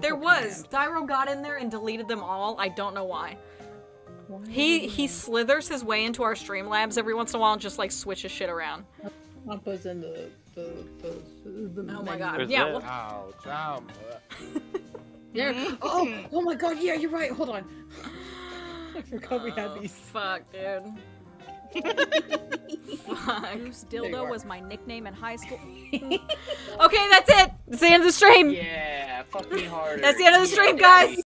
There was. Dyro got in there and deleted them all. I don't know why. He he slithers his way into our Streamlabs every once in a while and just like switches shit around. Papa's in the the the. the Oh my god. Where's Yeah. Well, Ouch, Yeah. Oh, oh my god, yeah, you're right. Hold on. I forgot we had oh, these. Fuck, dude. Fuck. Bruce There Dildo was my nickname in high school. Okay, that's it. It's the end of the stream. Yeah, harder. That's the end of the stream, guys.